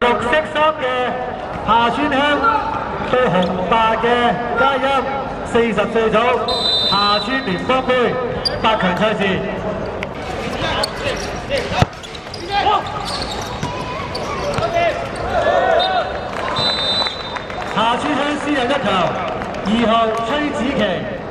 绿色衫嘅夏川香对红白嘅嘉欣，四十四组夏川联邦杯八强赛事。好。夏川香私人一球，二号崔子琪。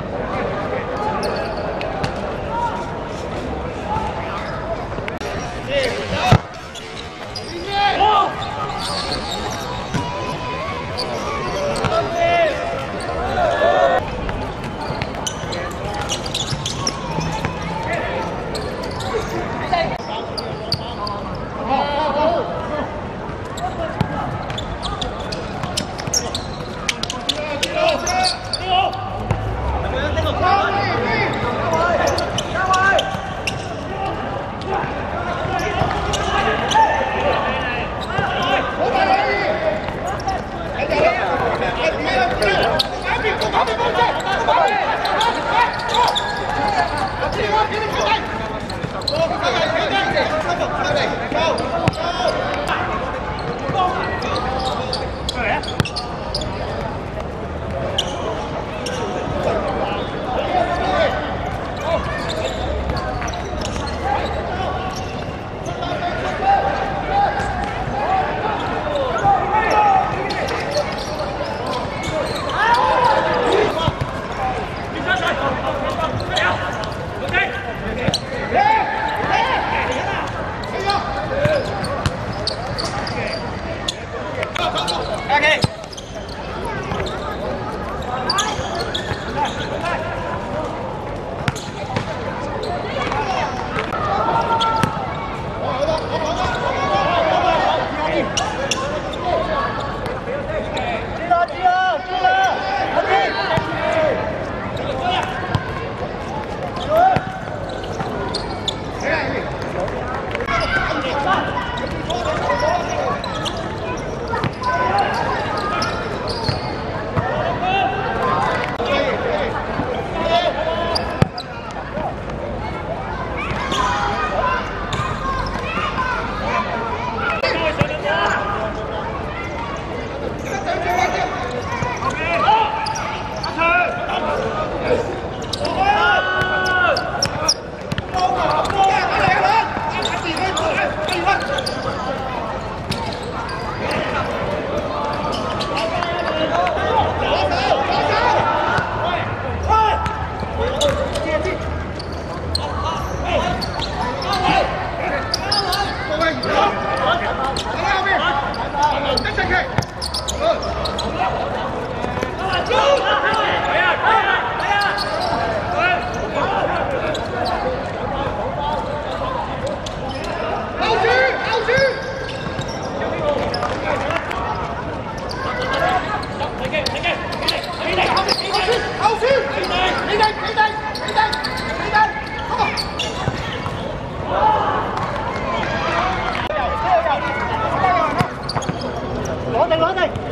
Em ơi!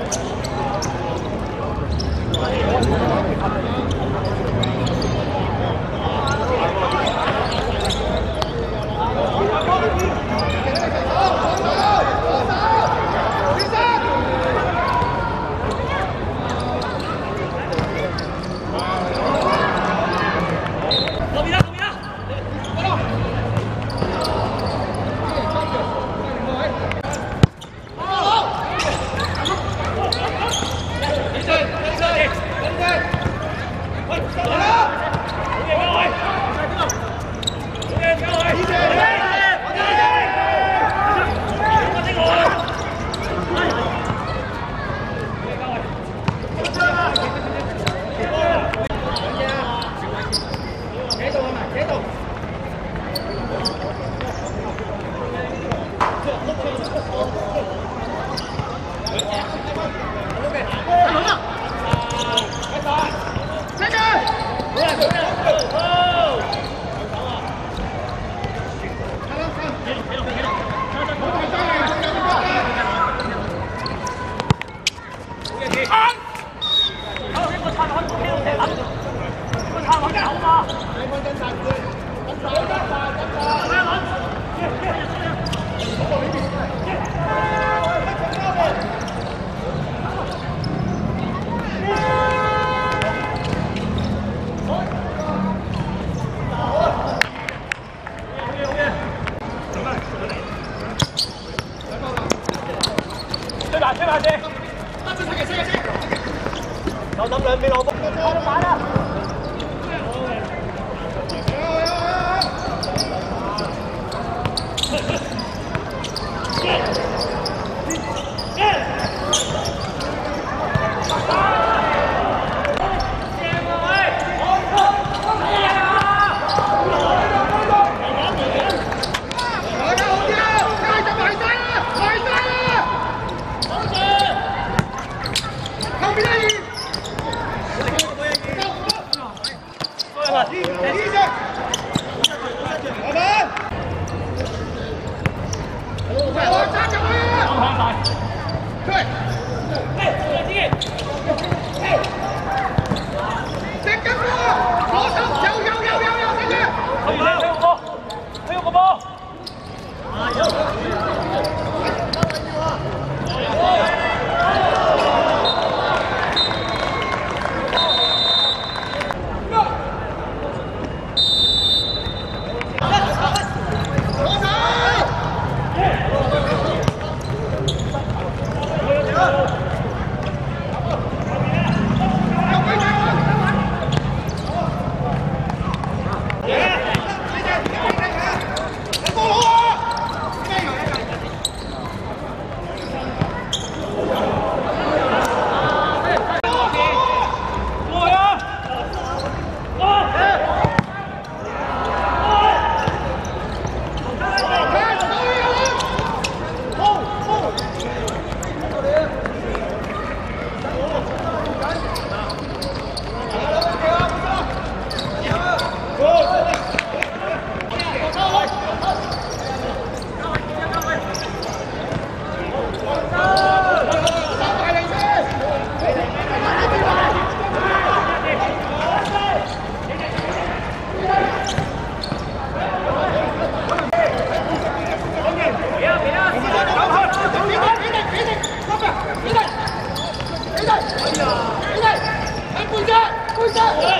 Who's up?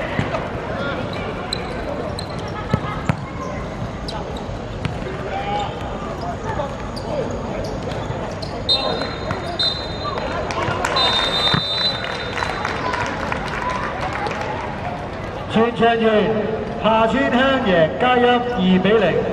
一月，下村香爷加一二比零。